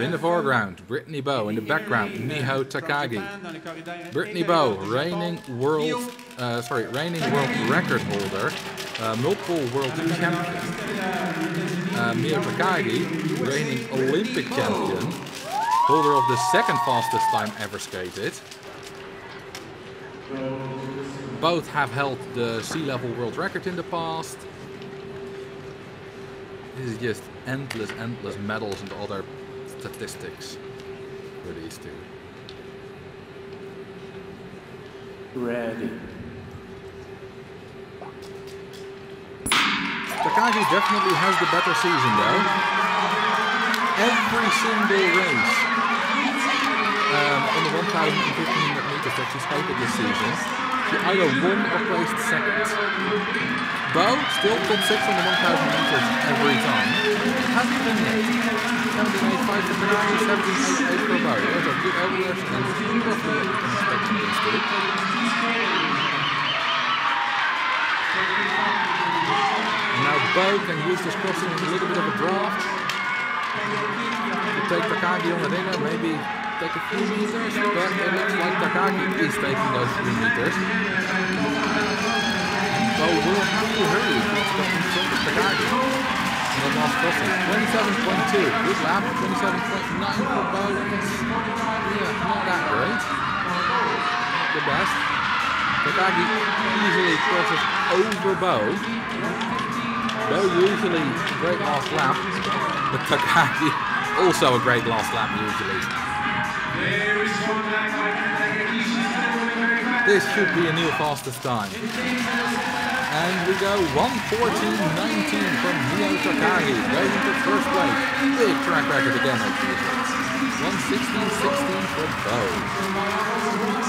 In the foreground, Brittany Bowe. In the background, Miho Takagi. Brittany Bowe, reigning world, uh, sorry, reigning world record holder, uh, multiple world champion. Uh, Miho Takagi, reigning Olympic champion, holder of the second fastest time ever skated. Both have held the sea level world record in the past. This is just endless, endless medals and other statistics for these two. Ready. Takagi definitely has the better season though. Every single race um, on the 1500 meters that she's skated this season, she either won or placed second. Bowe still top 6 on the 1000 meters every time. Hasn't been yet. 17.85 for 17.88 for Those are good overlaps and. Now Bowe can use this crossing as a little bit of a draft. To take Takagi on the ringer, maybe take a few meters, but it looks like Takagi is taking those few meters. Bowe will have to hurry front of Takagi. Crossing, 27.2, good lap, 27.9 for Bowe. Yeah, not that great. Not the best. Takagi easily crosses over Bowe. Bowe usually great last lap, but Takagi also a great last lap usually. This should be a new fastest time. And we go 114.19 Takagi, going into first place. Big track record again, 116.16 for Bowe.